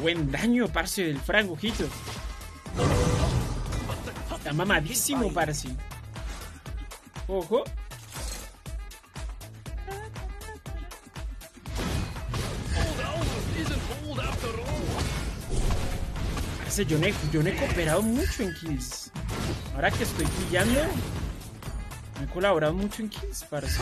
Buen daño, parce, del frango, ojito. Está mamadísimo, parce. Ojo. Parce, yo no, he, yo no he cooperado mucho en kills. Ahora que estoy pillando, no he colaborado mucho en kills, parce.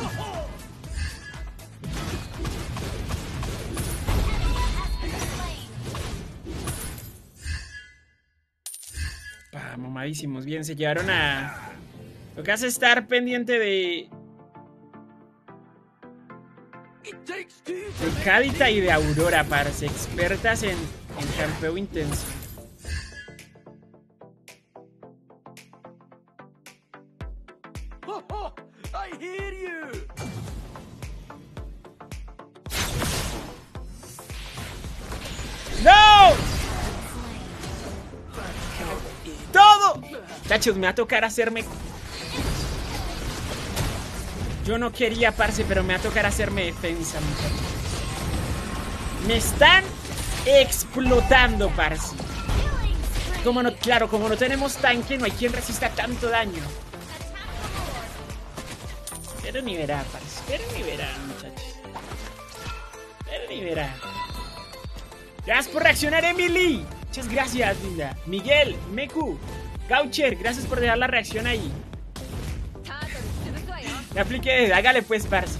Mamadísimos. Bien, se llevaron a... Lo que hace estar pendiente de... De y de Aurora, parce. Expertas en, en campeo intenso. Muchachos, me va a tocar hacerme... Yo no quería, parce, pero me va a tocar hacerme defensa, muchachos. Me están explotando, parce. Como no, claro, como no tenemos tanque, no hay quien resista tanto daño. Pero ni verá, parce. Pero ni verá, muchachos. Pero ni verá. Gracias por reaccionar, Emily. Muchas gracias, linda. Miguel, Meku, Gaucher, gracias por dejar la reacción ahí. Me apliqué, hágale pues, parce.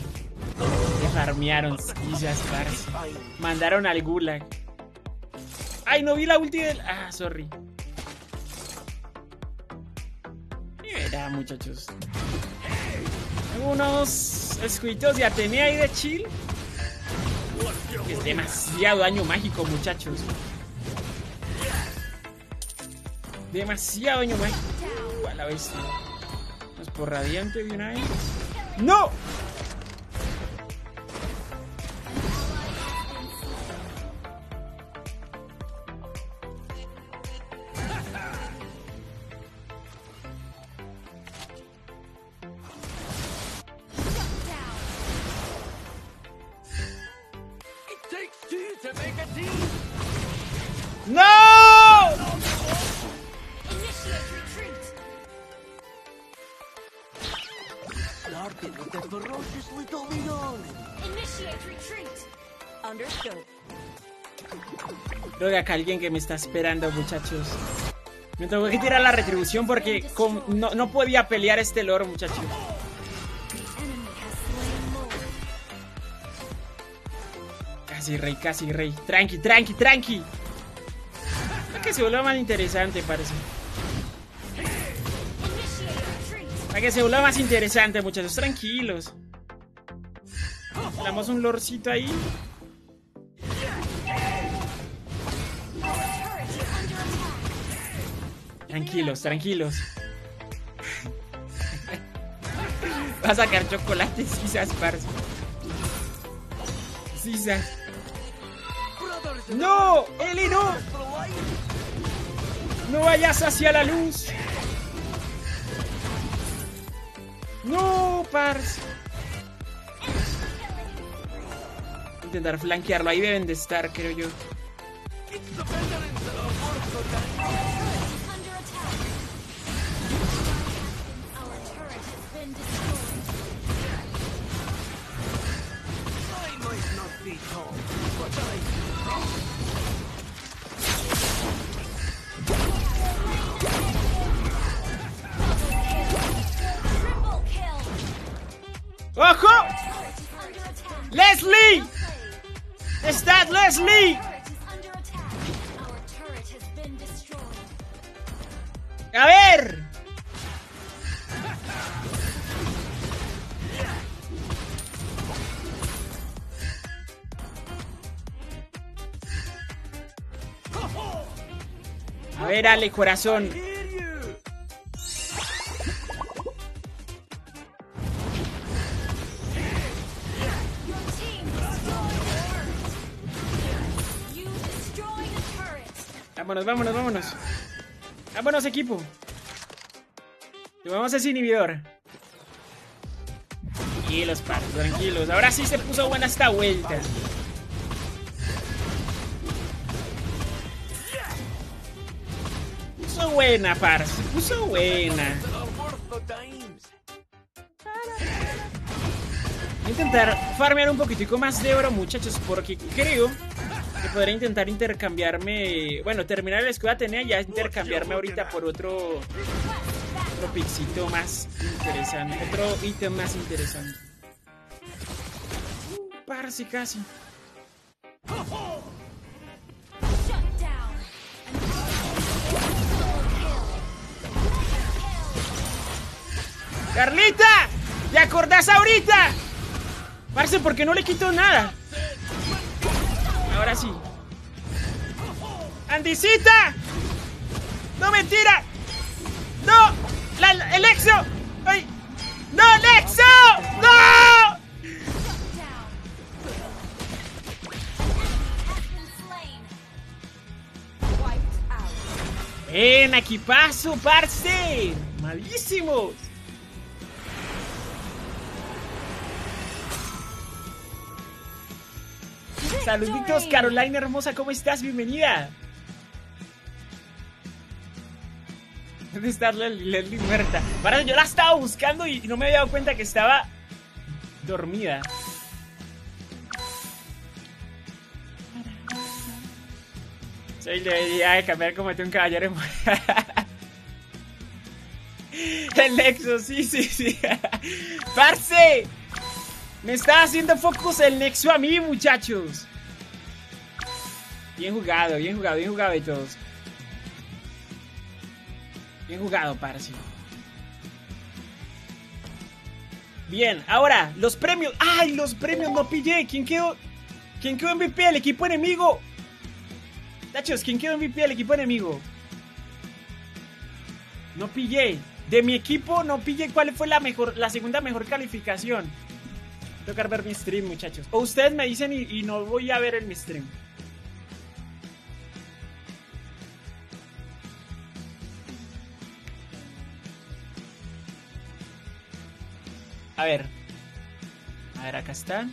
Me farmearon, sillas, parce. Mandaron al gulag. Ay, no vi la ulti del. Ah, sorry. Verá, muchachos. Tengo unos escuitos de Atenea ahí de chill. Es demasiado daño mágico, muchachos. Demasiado daño mágico. Uh, a la bestia. Vamos por radiante de una vez. ¡No! Ferocious little! Initiate retreat. Understood. Creo que acá alguien que me está esperando, muchachos. Me tengo que tirar la retribución porque con- no, no podía pelear este lore, muchachos. Casi rey, casi rey. Tranqui, tranqui, tranqui. Para que se vuelva más interesante, parece. Para que se vuelva más interesante, muchachos. Tranquilos. Le damos un lorcito ahí. Tranquilos, tranquilos. Va a sacar chocolates, sisas, parce. Brothers ¡No! ¡Eli, no! ¡No vayas hacia la luz! ¡No, parce! Intentar flanquearlo, ahí deben de estar, creo yo. ¡Ojo! Turret is attack. ¡Leslie! ¡A ver! A ver, Ale, corazón. Vámonos, vámonos, vámonos. Vámonos, equipo. Tomamos ese inhibidor. Tranquilos, patos, tranquilos. Ahora sí se puso buena esta vuelta. puso buena, parce. Puso buena. Voy a intentar farmear un poquitico más de oro, muchachos, porque creo que podré intentar intercambiarme. Bueno, terminar el escudo Atenea y ya intercambiarme ahorita por otro. Otro pixito más interesante. Otro ítem más interesante. Uh, parce, casi. ¡Carlita! ¿Te acordás ahorita? Parce, porque no le quito nada. Ahora sí. ¡Andicita! ¡No mentira! ¡No! La- ¡El Exo! ¡No, el Exo! ¡No! ¡Ven, equipazo, parce! ¡Malísimos! Saluditos, Carolina hermosa, ¿cómo estás? Bienvenida. ¿Dónde está Leslie, muerta? Para, yo la estaba buscando y no me había dado cuenta que estaba dormida. Soy debería de cambiar como un caballero en... El Nexo, sí, sí, sí. ¡Parce! Me está haciendo focus el Nexo a mí, muchachos. Bien jugado, bien jugado, bien jugado de todos. Bien jugado, parce. Bien, ahora, los premios. ¡Ay, los premios no pillé! ¿Quién quedó? ¿Quién quedó MVP equipo enemigo? Tachos, ¿quién quedó MVP del equipo enemigo? No pillé. De mi equipo no pillé cuál fue la mejor, la segunda mejor calificación. Tocar ver mi stream, muchachos. O ustedes me dicen y, y no voy a ver en mi stream. A ver. A ver, acá están.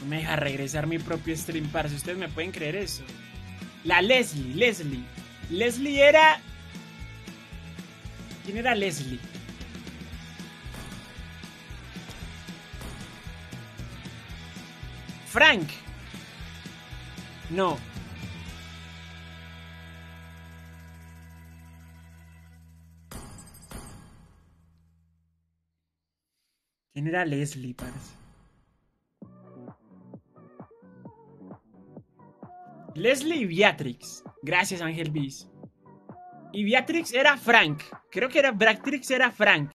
No me deja regresar mi propio stream, parce. Ustedes me pueden creer eso. La Leslie, Leslie. Leslie era. ¿Quién era Leslie? Frank. No. ¿Quién era Leslie, parce? Leslie y Beatrix. Gracias, Ángel Bis. Y Beatrix era Frank. Creo que era Beatrix era Frank.